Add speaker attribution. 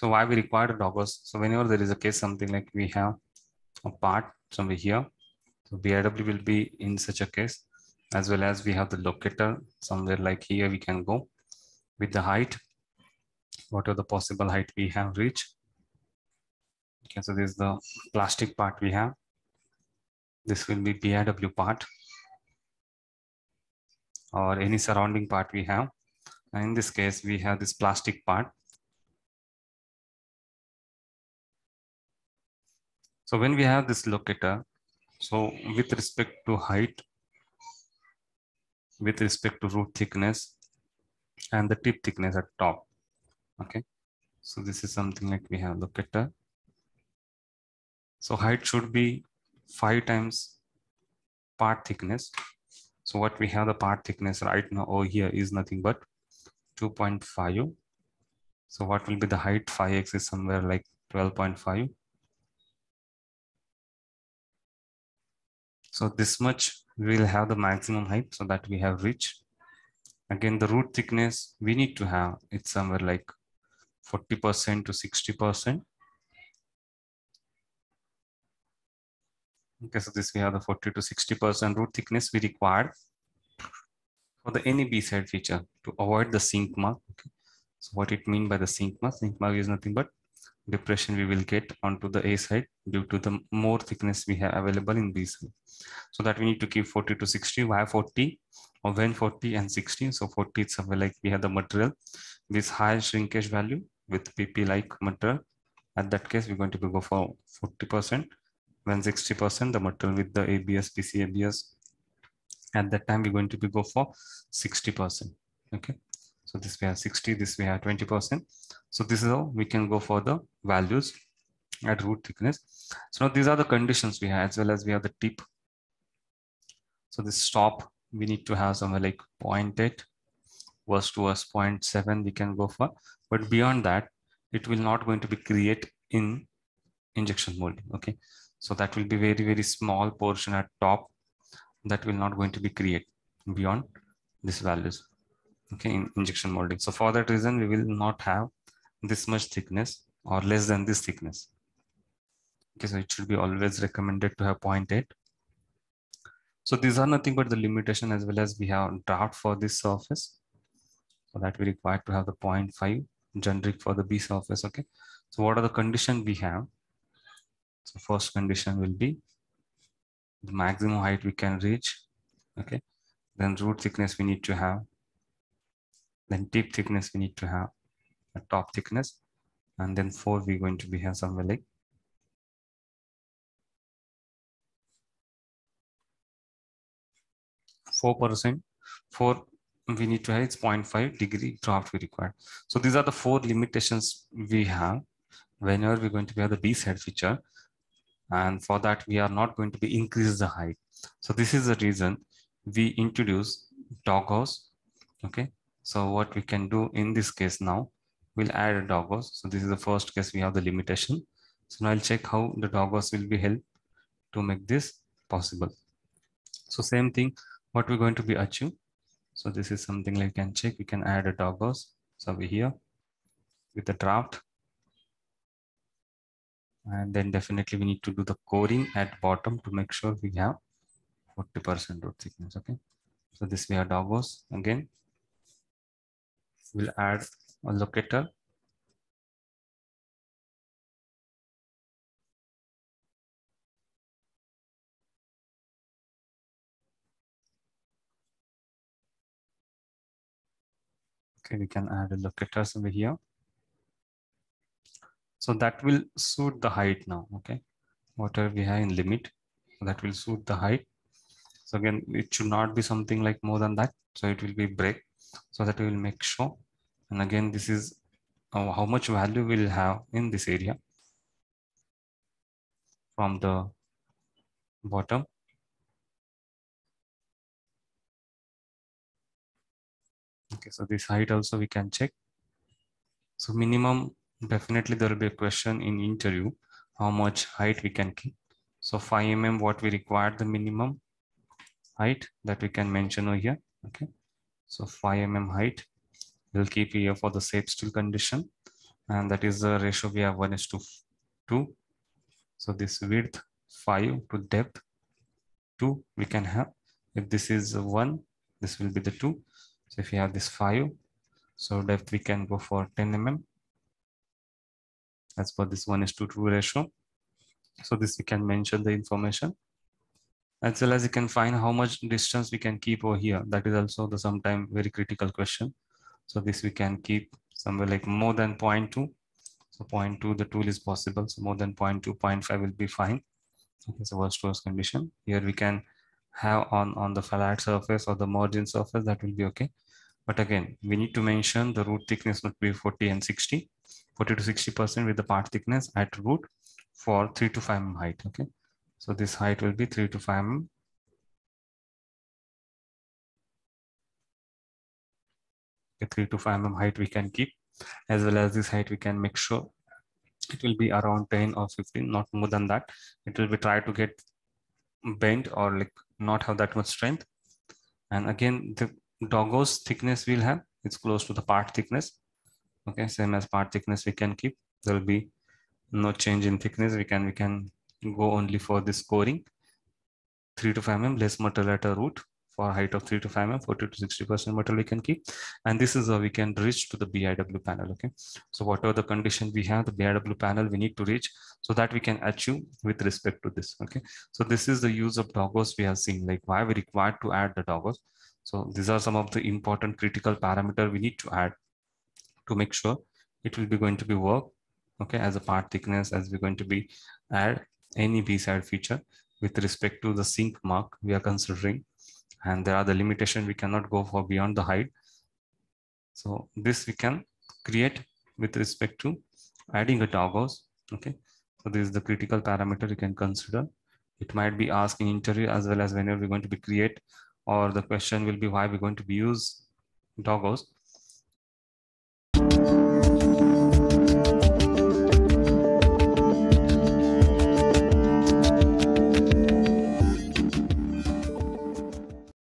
Speaker 1: So why we require doghouse? So whenever there is a case, something like we have a part somewhere here, so BIW will be in such a case, as well as we have the locator somewhere like here we can go with the height, whatever the possible height we have reached. Okay, so this is the plastic part we have. This will be BIW part or any surrounding part we have. And in this case, we have this plastic part. So when we have this locator, so with respect to height, with respect to root thickness and the tip thickness at top, okay? So this is something like we have locator. So height should be five times part thickness. So what we have the part thickness right now over here is nothing but 2.5. So what will be the height? 5x is somewhere like 12.5. So this much we will have the maximum height so that we have reached. Again, the root thickness we need to have it's somewhere like 40% to 60%. Okay, so this we have the 40 to 60% root thickness we require for the any B-side feature to avoid the sink mark. Okay. So what it mean by the sink mark? Sink mark is nothing but depression we will get onto the A side due to the more thickness we have available in B side. So that we need to keep 40 to 60. Why 40 or when 40 and 60? So 40 is somewhere like we have the material this high shrinkage value with PP like material. At that case, we're going to go for 40% when 60% the material with the ABS, PC ABS. At that time, we're going to go for 60%. Okay. So this we have 60, this we have 20%. So this is how we can go for the values at root thickness. So now these are the conditions we have as well as we have the tip. So this stop, we need to have somewhere like 0.8 worst to worst 0.7 we can go for. But beyond that, it will not going to be create in injection molding. Okay. So that will be very, very small portion at top that will not going to be create beyond these values. Okay, in injection molding. So for that reason, we will not have this much thickness or less than this thickness. Okay, so it should be always recommended to have 0.8. So these are nothing but the limitation as well as we have draft for this surface. So that we require to have the 0.5 generic for the B surface. Okay. So what are the condition we have? So first condition will be the maximum height we can reach. Okay. Then root thickness we need to have. Then tip thickness we need to have. A top thickness. And then four we're going to be here somewhere like four percent. Four we need to have it's 0.5 degree draft we require. So these are the four limitations we have whenever we're going to have the B side feature. And for that, we are not going to be increase the height. So this is the reason we introduce doghouse. Okay. So what we can do in this case now, we'll add a doghouse. So this is the first case we have the limitation. So now I'll check how the doghouse will be helped to make this possible. So same thing, what we're going to be achieve. So this is something like can check. We can add a doghouse. So over here with the draft and then definitely we need to do the coring at bottom to make sure we have 40% root thickness. Okay. So this we have doghouse again. We'll add a locator. Okay, we can add a locators over here. So that will suit the height now, okay? Whatever we have in limit, that will suit the height. So again, it should not be something like more than that. So it will be break so that we will make sure. And again, this is uh, how much value we'll have in this area from the bottom. Okay, so this height also we can check. So minimum definitely there will be a question in interview how much height we can keep so 5 mm what we require the minimum height that we can mention over here okay so 5 mm height. We'll keep here for the safe still condition. And that is the ratio we have 1 is to 2 so this width 5 to depth 2 we can have. If this is 1 this will be the 2 so if you have this 5 so depth we can go for 10 mm as for this 1 is to 2 ratio. So this we can mention the information as well as you can find how much distance we can keep over here. That is also the sometime very critical question. So this we can keep somewhere like more than 0.2. So 0.2, the tool is possible. So more than 0.2, 0.5 will be fine. Okay, so worst case condition. Here we can have on, on the flat surface or the margin surface, that will be okay. But again, we need to mention the root thickness must be 40 and 60, 40 to 60% with the part thickness at root for 3 to 5 mm height. Okay. So this height will be 3 to 5 mm. A 3 to 5 mm height we can keep. As well as this height we can make sure it will be around 10 or 15 not more than that. It will be try to get bent or like not have that much strength. And again the doghouse thickness we'll have it's close to the part thickness. Okay same as part thickness we can keep. There will be no change in thickness. We can we can go only for this coring. 3 to 5 mm less metal at a root for height of 3 to 5 mm 40 to 60 percent metal we can keep. And this is how we can reach to the biw panel okay? So whatever the condition we have the biw panel we need to reach so that we can achieve with respect to this okay? So this is the use of doghouse we have seen like why we required to add the doghouse. So these are some of the important critical parameter we need to add to make sure it will be going to be work okay as a part thickness as we're going to be add any B-side feature with respect to the sink mark we are considering. And there are the limitation we cannot go for beyond the height. So this we can create with respect to adding a doghouse. Okay. So this is the critical parameter you can consider. It might be asked in interview as well as whenever we're going to be create or the question will be why we're going to be use doghouse.